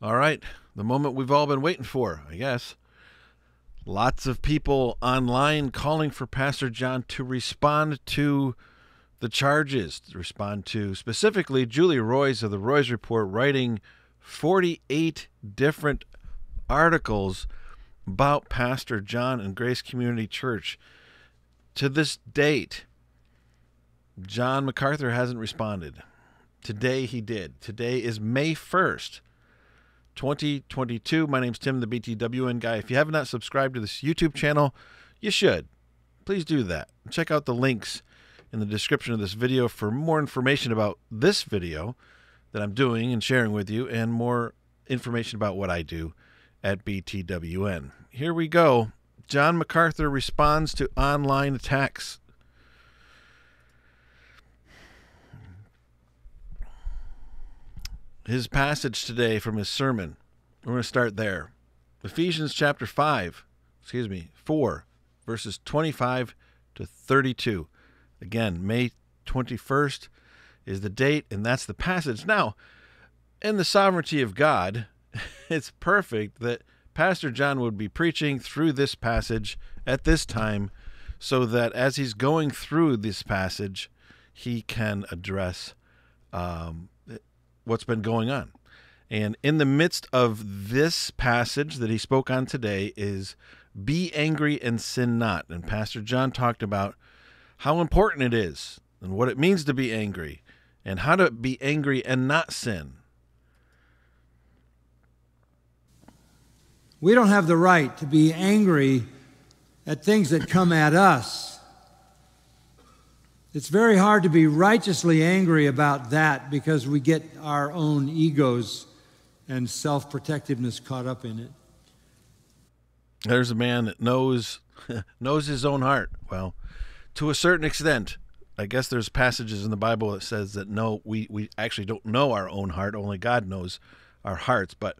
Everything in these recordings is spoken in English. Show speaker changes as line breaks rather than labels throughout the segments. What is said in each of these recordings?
All right, the moment we've all been waiting for, I guess. Lots of people online calling for Pastor John to respond to the charges, to respond to specifically Julie Roys of the Roys Report writing 48 different articles about Pastor John and Grace Community Church. To this date, John MacArthur hasn't responded. Today he did. Today is May 1st. 2022. My name's Tim, the BTWN guy. If you have not subscribed to this YouTube channel, you should. Please do that. Check out the links in the description of this video for more information about this video that I'm doing and sharing with you, and more information about what I do at BTWN. Here we go. John MacArthur responds to online attacks. His passage today from his sermon, we're going to start there. Ephesians chapter 5, excuse me, 4, verses 25 to 32. Again, May 21st is the date, and that's the passage. Now, in the sovereignty of God, it's perfect that Pastor John would be preaching through this passage at this time so that as he's going through this passage, he can address um, what's been going on. And in the midst of this passage that he spoke on today is be angry and sin not. And Pastor John talked about how important it is and what it means to be angry and how to be angry and not sin.
We don't have the right to be angry at things that come at us. It's very hard to be righteously angry about that because we get our own egos and self protectiveness caught up in it.
There's a man that knows knows his own heart. Well, to a certain extent, I guess there's passages in the Bible that says that no, we, we actually don't know our own heart. Only God knows our hearts. But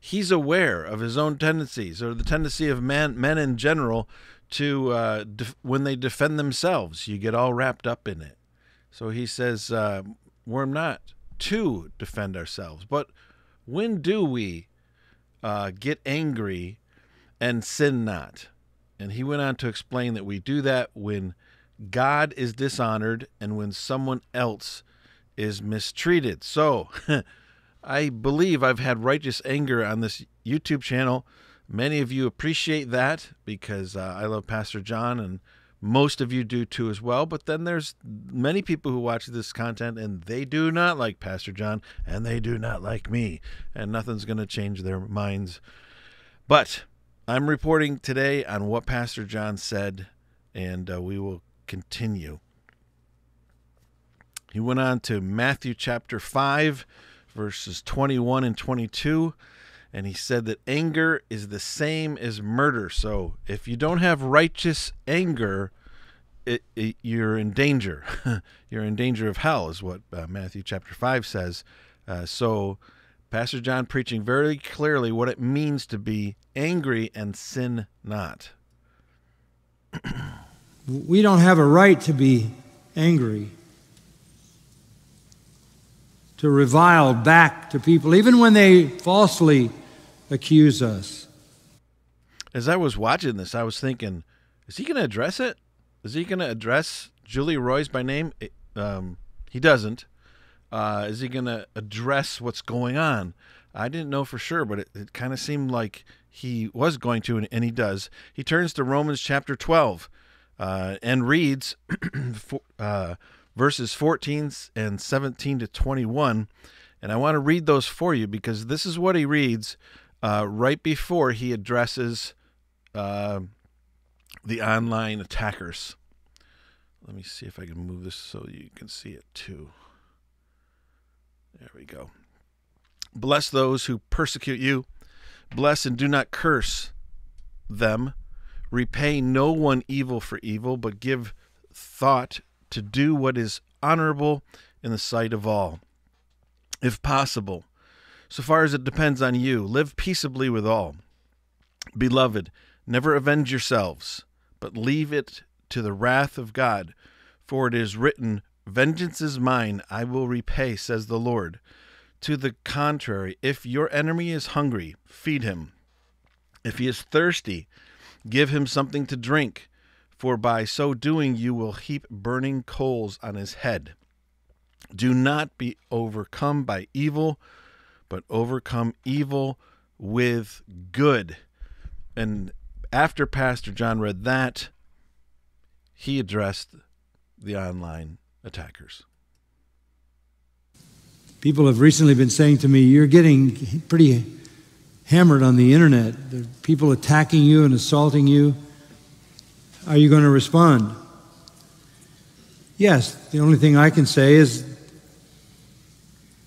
he's aware of his own tendencies or the tendency of man, men in general to uh, def- when they defend themselves, you get all wrapped up in it. So he says, uh, "We're not to defend ourselves, but when do we uh, get angry and sin not?" And he went on to explain that we do that when God is dishonored and when someone else is mistreated. So, I believe I've had righteous anger on this YouTube channel Many of you appreciate that because uh, I love Pastor John, and most of you do too as well. But then there's many people who watch this content and they do not like Pastor John and they do not like me, and nothing's going to change their minds. But I'm reporting today on what Pastor John said, and uh, we will continue. He went on to Matthew chapter 5, verses 21 and 22 and he said that anger is the same as murder. So if you don't have righteous anger, it, it, you're in danger. you're in danger of hell, is what uh, Matthew chapter 5 says. Uh, so, Pastor John preaching very clearly what it means to be angry and sin not.
we don't have a right to be angry, to revile back to people, even when they falsely accuse us.
As I was watching this, I was thinking, is he going to address it? Is he going to address Julie Roys by name? Um, he doesn't. Uh, is he going to address what's going on? I didn't know for sure, but it, it kind of seemed like he was going to, and, and, he does. He turns to Romans chapter 12 uh, and reads uh, verses 14 and 17 to 21. And I want to read those for you because this is what he reads uh, right before he addresses uh, the online attackers. Let me see if I can move this so you can see it too. There we go. Bless those who persecute you. Bless and do not curse them. Repay no one evil for evil, but give thought to do what is honorable in the sight of all. If possible, so far as it depends on you. Live peaceably with all. Beloved, never avenge yourselves, but leave it to the wrath of God. For it is written, Vengeance is mine, I will repay, says the Lord. to the contrary, if your enemy is hungry, feed him. If he is thirsty, give him something to drink, for by so doing you will heap burning coals on his head. Do not be overcome by evil, but overcome evil with good. And after Pastor John read that, he addressed the online attackers.
People have recently been saying to me, You're getting pretty hammered on the internet. There are people attacking you and assaulting you. Are you going to respond? Yes, the only thing I can say is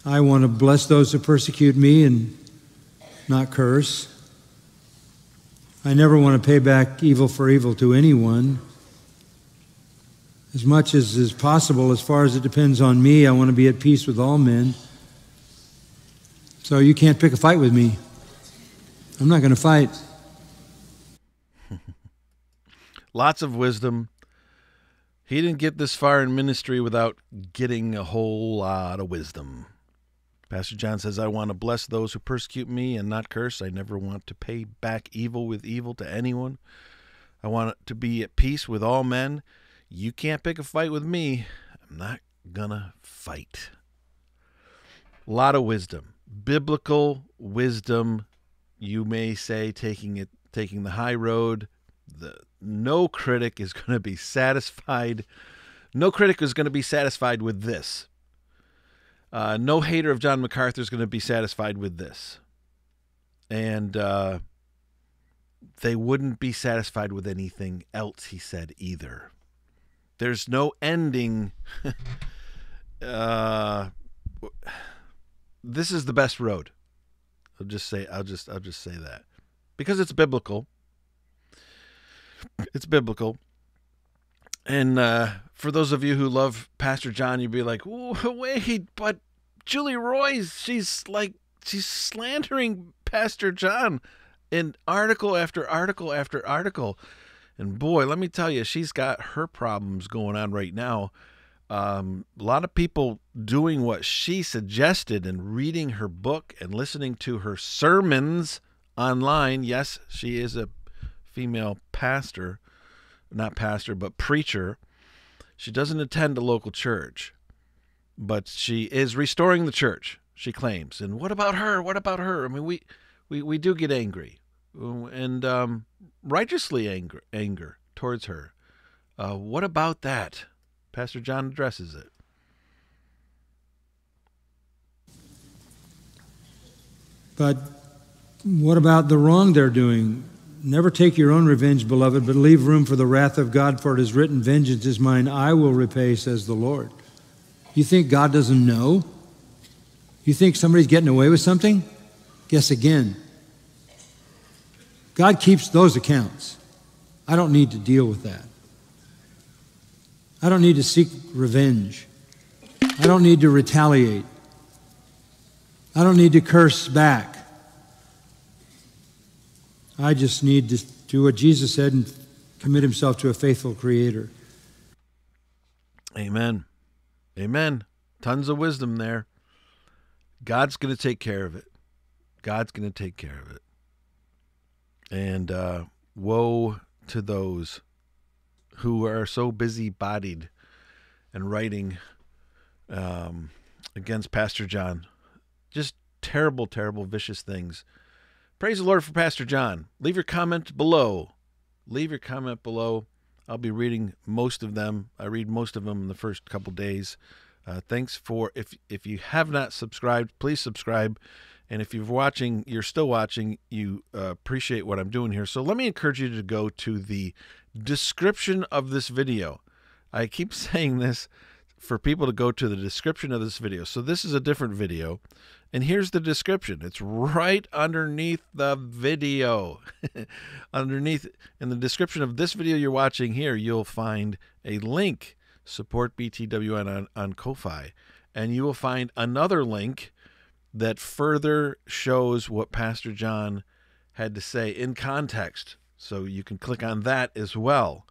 I want to bless those who persecute me and not curse. I never want to pay back evil for evil to anyone. As much as is possible, as far as it depends on me, I want to be at peace with all men. So you can't pick a fight with me. I'm not going to fight.
Lots of wisdom. He didn't get this far in ministry without getting a whole lot of wisdom. Pastor John says, I want to bless those who persecute me and not curse. I never want to pay back evil with evil to anyone. I want to be at peace with all men. You can't pick a fight with me. I'm not going to fight. A lot of wisdom biblical wisdom, you may say, taking it taking the high road. The no critic is going to be satisfied. No critic is going to be satisfied with this. Uh, no hater of John MacArthur is going to be satisfied with this, and uh, they wouldn't be satisfied with anything else he said either. There's no ending. uh, this is the best road. I'll just say I'll just I'll just say that. Because it's biblical. It's biblical. And uh, for those of you who love Pastor John, you'd be like, wait, but Julie Roys, she's like, she's slandering Pastor John in article after article after article. And boy, let me tell you, she's got her problems going on right now um, a lot of people doing what she suggested and reading her book and listening to her sermons online. Yes, she is a female pastor, not pastor, but preacher. She doesn't attend a local church, but she is restoring the church, she claims. And what about her? What about her? I mean, we, we, we do get angry and um, righteously anger, anger towards her. Uh, what about that? Pastor John addresses it.
But what about the wrong they're doing? Never take your own revenge, beloved, but leave room for the wrath of God, for it is written, Vengeance is mine, I will repay, says the Lord. You think God doesn't know? You think somebody's getting away with something? Guess again. God keeps those accounts. I don't need to deal with that. I don't need to seek revenge. I don't need to retaliate. I don't need to curse back. I just need to do what Jesus said and commit himself to a faithful creator.
Amen. Amen. Tons of wisdom there. God's going to take care of it. God's going to take care of it. And uh, woe to those who are so busy bodied and writing um, against Pastor John. Just terrible, terrible, vicious things. Praise the Lord for Pastor John. Leave your comment below. Leave your comment below. I'll be reading most of them. I read most of them in the first couple days. Uh, thanks for if if you have not subscribed, please subscribe. And if you're watching, you're still watching, you uh, appreciate what I'm doing here. So let me encourage you to go to the description of this video. I keep saying this for people to go to the description of this video. So this is a different video. And here's the description. It's right underneath the video. underneath in the description of this video you're watching here, you'll find a link support BTWN on, on Ko-Fi. And you will find another link that further shows what Pastor John had to say in context so you can click on that as well.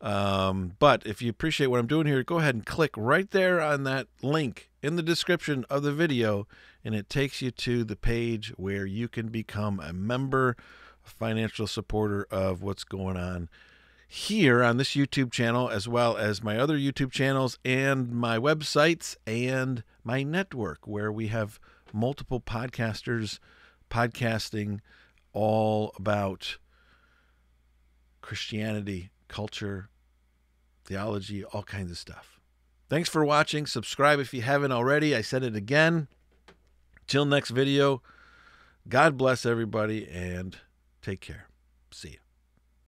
Um, but if you appreciate what I'm doing here, go ahead and click right there on that link in the description of the video, and it takes you to the page where you can become a member, a financial supporter of what's going on here on this YouTube channel, as well as my other YouTube channels and my websites and my network, where we have multiple podcasters podcasting all about Christianity, culture, theology, all kinds of stuff. Thanks for watching. Subscribe if you haven't already. I said it again. Till next video, God bless everybody and take care. See you.